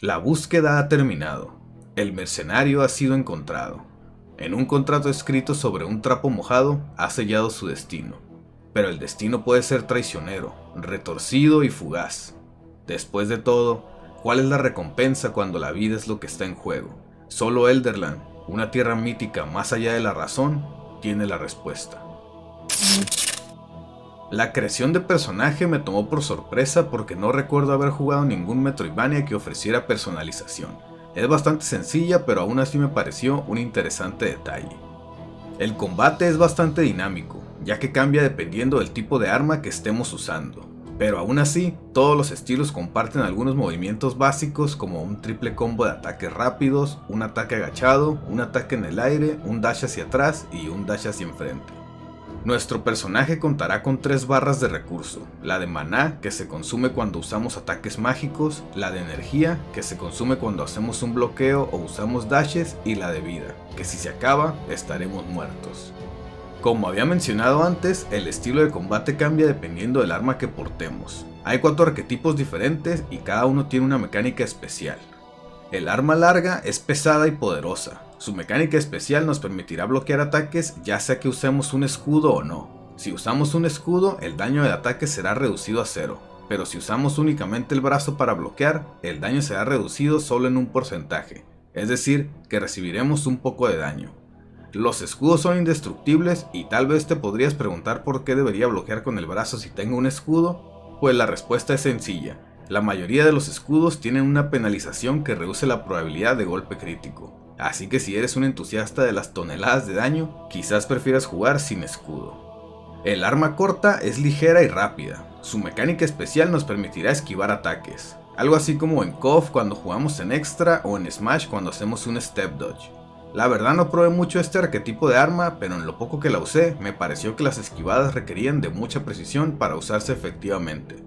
La búsqueda ha terminado. El mercenario ha sido encontrado. En un contrato escrito sobre un trapo mojado ha sellado su destino. Pero el destino puede ser traicionero, retorcido y fugaz. Después de todo, ¿cuál es la recompensa cuando la vida es lo que está en juego? Solo Elderland, una tierra mítica más allá de la razón, tiene la respuesta. La creación de personaje me tomó por sorpresa porque no recuerdo haber jugado ningún Metroidvania que ofreciera personalización. Es bastante sencilla pero aún así me pareció un interesante detalle. El combate es bastante dinámico, ya que cambia dependiendo del tipo de arma que estemos usando. Pero aún así, todos los estilos comparten algunos movimientos básicos como un triple combo de ataques rápidos, un ataque agachado, un ataque en el aire, un dash hacia atrás y un dash hacia enfrente. Nuestro personaje contará con tres barras de recurso, la de maná que se consume cuando usamos ataques mágicos, la de energía que se consume cuando hacemos un bloqueo o usamos dashes y la de vida, que si se acaba estaremos muertos. Como había mencionado antes, el estilo de combate cambia dependiendo del arma que portemos. Hay cuatro arquetipos diferentes y cada uno tiene una mecánica especial. El arma larga es pesada y poderosa, su mecánica especial nos permitirá bloquear ataques ya sea que usemos un escudo o no. Si usamos un escudo, el daño de ataque será reducido a cero, pero si usamos únicamente el brazo para bloquear, el daño será reducido solo en un porcentaje, es decir, que recibiremos un poco de daño. Los escudos son indestructibles y tal vez te podrías preguntar por qué debería bloquear con el brazo si tengo un escudo, pues la respuesta es sencilla. La mayoría de los escudos tienen una penalización que reduce la probabilidad de golpe crítico. Así que si eres un entusiasta de las toneladas de daño, quizás prefieras jugar sin escudo. El arma corta es ligera y rápida. Su mecánica especial nos permitirá esquivar ataques. Algo así como en KOF cuando jugamos en Extra o en Smash cuando hacemos un Step Dodge. La verdad no probé mucho este arquetipo de arma, pero en lo poco que la usé, me pareció que las esquivadas requerían de mucha precisión para usarse efectivamente.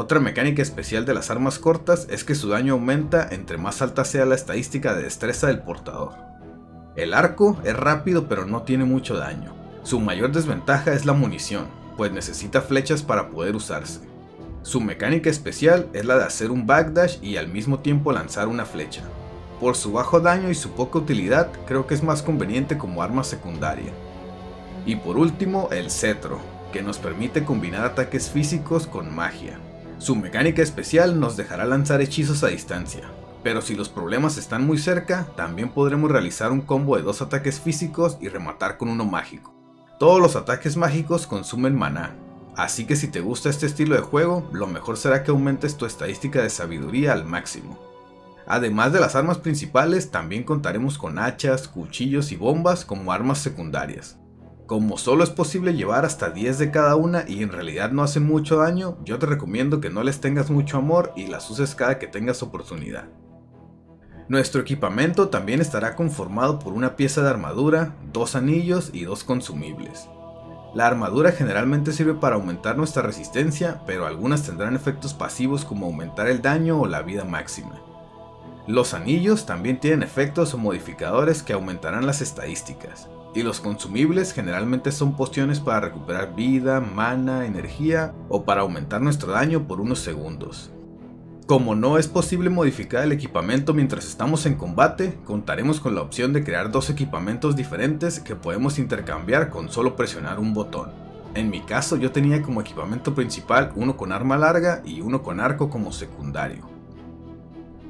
Otra mecánica especial de las armas cortas es que su daño aumenta entre más alta sea la estadística de destreza del portador. El arco es rápido pero no tiene mucho daño. Su mayor desventaja es la munición, pues necesita flechas para poder usarse. Su mecánica especial es la de hacer un backdash y al mismo tiempo lanzar una flecha. Por su bajo daño y su poca utilidad, creo que es más conveniente como arma secundaria. Y por último, el cetro, que nos permite combinar ataques físicos con magia. Su mecánica especial nos dejará lanzar hechizos a distancia, pero si los problemas están muy cerca, también podremos realizar un combo de dos ataques físicos y rematar con uno mágico. Todos los ataques mágicos consumen maná, así que si te gusta este estilo de juego, lo mejor será que aumentes tu estadística de sabiduría al máximo. Además de las armas principales, también contaremos con hachas, cuchillos y bombas como armas secundarias. Como solo es posible llevar hasta 10 de cada una y en realidad no hacen mucho daño, yo te recomiendo que no les tengas mucho amor y las uses cada que tengas oportunidad. Nuestro equipamiento también estará conformado por una pieza de armadura, dos anillos y dos consumibles. La armadura generalmente sirve para aumentar nuestra resistencia, pero algunas tendrán efectos pasivos como aumentar el daño o la vida máxima. Los anillos también tienen efectos o modificadores que aumentarán las estadísticas. Y los consumibles generalmente son pociones para recuperar vida, mana, energía o para aumentar nuestro daño por unos segundos. Como no es posible modificar el equipamiento mientras estamos en combate, contaremos con la opción de crear dos equipamientos diferentes que podemos intercambiar con solo presionar un botón. En mi caso yo tenía como equipamiento principal uno con arma larga y uno con arco como secundario.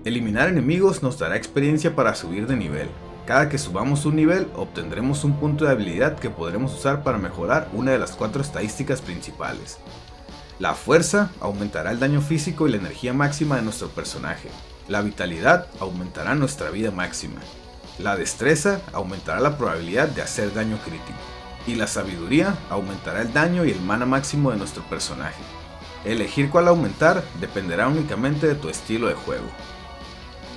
Eliminar enemigos nos dará experiencia para subir de nivel, cada que subamos un nivel obtendremos un punto de habilidad que podremos usar para mejorar una de las cuatro estadísticas principales. La fuerza aumentará el daño físico y la energía máxima de nuestro personaje. La vitalidad aumentará nuestra vida máxima. La destreza aumentará la probabilidad de hacer daño crítico. Y la sabiduría aumentará el daño y el mana máximo de nuestro personaje. Elegir cuál aumentar dependerá únicamente de tu estilo de juego.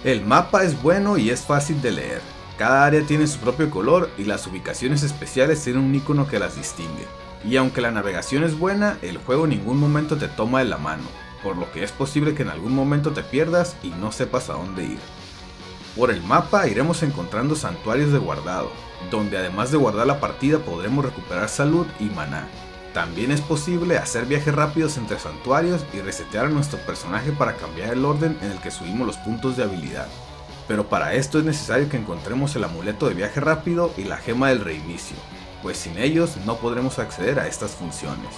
El mapa es bueno y es fácil de leer, cada área tiene su propio color y las ubicaciones especiales tienen un icono que las distingue. Y aunque la navegación es buena, el juego en ningún momento te toma de la mano, por lo que es posible que en algún momento te pierdas y no sepas a dónde ir. Por el mapa iremos encontrando santuarios de guardado, donde además de guardar la partida podremos recuperar salud y maná. También es posible hacer viajes rápidos entre santuarios y resetear a nuestro personaje para cambiar el orden en el que subimos los puntos de habilidad. Pero para esto es necesario que encontremos el amuleto de viaje rápido y la gema del reinicio, pues sin ellos no podremos acceder a estas funciones.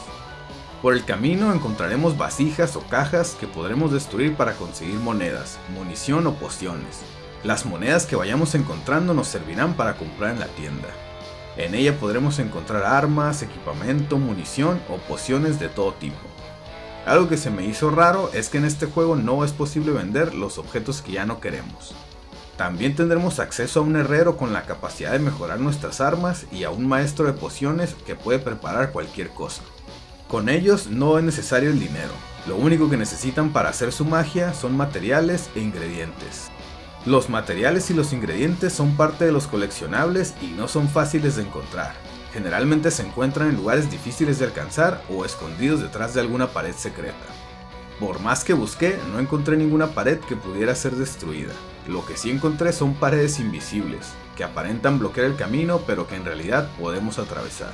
Por el camino encontraremos vasijas o cajas que podremos destruir para conseguir monedas, munición o pociones. Las monedas que vayamos encontrando nos servirán para comprar en la tienda. En ella podremos encontrar armas, equipamiento, munición o pociones de todo tipo. Algo que se me hizo raro es que en este juego no es posible vender los objetos que ya no queremos. También tendremos acceso a un herrero con la capacidad de mejorar nuestras armas y a un maestro de pociones que puede preparar cualquier cosa. Con ellos no es necesario el dinero, lo único que necesitan para hacer su magia son materiales e ingredientes. Los materiales y los ingredientes son parte de los coleccionables y no son fáciles de encontrar. Generalmente se encuentran en lugares difíciles de alcanzar o escondidos detrás de alguna pared secreta. Por más que busqué, no encontré ninguna pared que pudiera ser destruida. Lo que sí encontré son paredes invisibles, que aparentan bloquear el camino pero que en realidad podemos atravesar.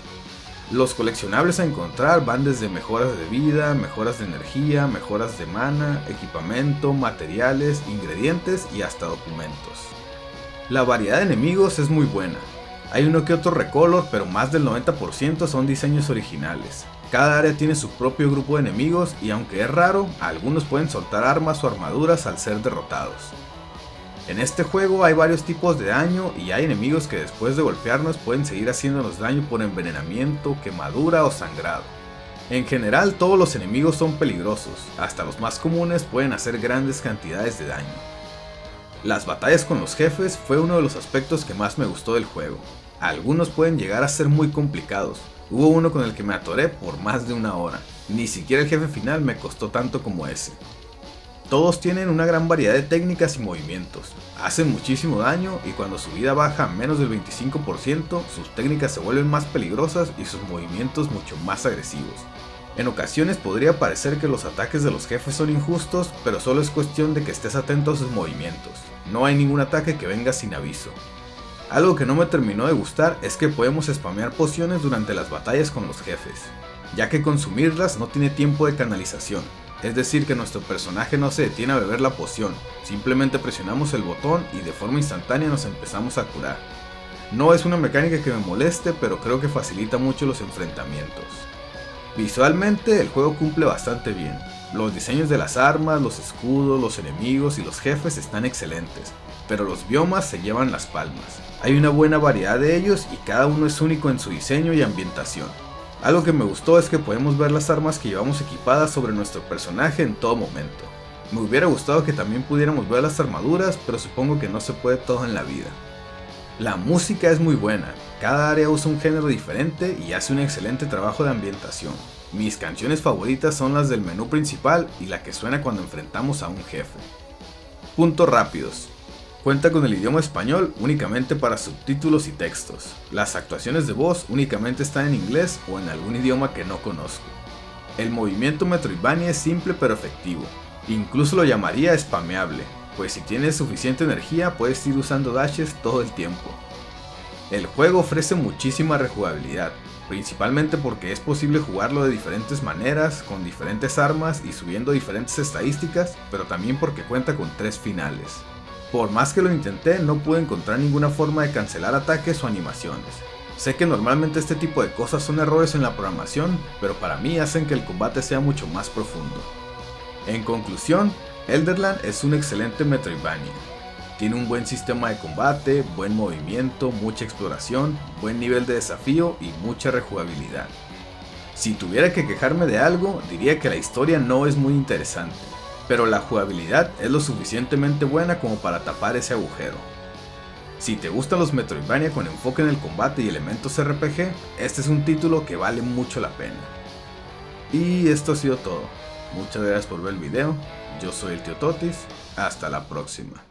Los coleccionables a encontrar van desde mejoras de vida, mejoras de energía, mejoras de mana, equipamiento, materiales, ingredientes y hasta documentos. La variedad de enemigos es muy buena. Hay uno que otro recolor, pero más del 90% son diseños originales. Cada área tiene su propio grupo de enemigos y aunque es raro, algunos pueden soltar armas o armaduras al ser derrotados. En este juego hay varios tipos de daño y hay enemigos que después de golpearnos pueden seguir haciéndonos daño por envenenamiento, quemadura o sangrado. En general todos los enemigos son peligrosos, hasta los más comunes pueden hacer grandes cantidades de daño. Las batallas con los jefes fue uno de los aspectos que más me gustó del juego. Algunos pueden llegar a ser muy complicados, hubo uno con el que me atoré por más de una hora, ni siquiera el jefe final me costó tanto como ese. Todos tienen una gran variedad de técnicas y movimientos, hacen muchísimo daño y cuando su vida baja a menos del 25%, sus técnicas se vuelven más peligrosas y sus movimientos mucho más agresivos. En ocasiones podría parecer que los ataques de los jefes son injustos, pero solo es cuestión de que estés atento a sus movimientos. No hay ningún ataque que venga sin aviso. Algo que no me terminó de gustar es que podemos spamear pociones durante las batallas con los jefes, ya que consumirlas no tiene tiempo de canalización, es decir, que nuestro personaje no se detiene a beber la poción, simplemente presionamos el botón y de forma instantánea nos empezamos a curar. No es una mecánica que me moleste, pero creo que facilita mucho los enfrentamientos. Visualmente el juego cumple bastante bien. Los diseños de las armas, los escudos, los enemigos y los jefes están excelentes, pero los biomas se llevan las palmas. Hay una buena variedad de ellos y cada uno es único en su diseño y ambientación. Algo que me gustó es que podemos ver las armas que llevamos equipadas sobre nuestro personaje en todo momento. Me hubiera gustado que también pudiéramos ver las armaduras, pero supongo que no se puede todo en la vida. La música es muy buena, cada área usa un género diferente y hace un excelente trabajo de ambientación. Mis canciones favoritas son las del menú principal y la que suena cuando enfrentamos a un jefe. Puntos rápidos. Cuenta con el idioma español únicamente para subtítulos y textos. Las actuaciones de voz únicamente están en inglés o en algún idioma que no conozco. El movimiento Metroidvania es simple pero efectivo. Incluso lo llamaría spameable, pues si tienes suficiente energía puedes ir usando dashes todo el tiempo. El juego ofrece muchísima rejugabilidad, principalmente porque es posible jugarlo de diferentes maneras, con diferentes armas y subiendo diferentes estadísticas, pero también porque cuenta con tres finales. Por más que lo intenté, no pude encontrar ninguna forma de cancelar ataques o animaciones. Sé que normalmente este tipo de cosas son errores en la programación, pero para mí hacen que el combate sea mucho más profundo. En conclusión, Elderland es un excelente Metroidvania. Tiene un buen sistema de combate, buen movimiento, mucha exploración, buen nivel de desafío y mucha rejugabilidad. Si tuviera que quejarme de algo, diría que la historia no es muy interesante pero la jugabilidad es lo suficientemente buena como para tapar ese agujero. Si te gustan los Metroidvania con enfoque en el combate y elementos RPG, este es un título que vale mucho la pena. Y esto ha sido todo. Muchas gracias por ver el video. Yo soy el tío Totis. Hasta la próxima.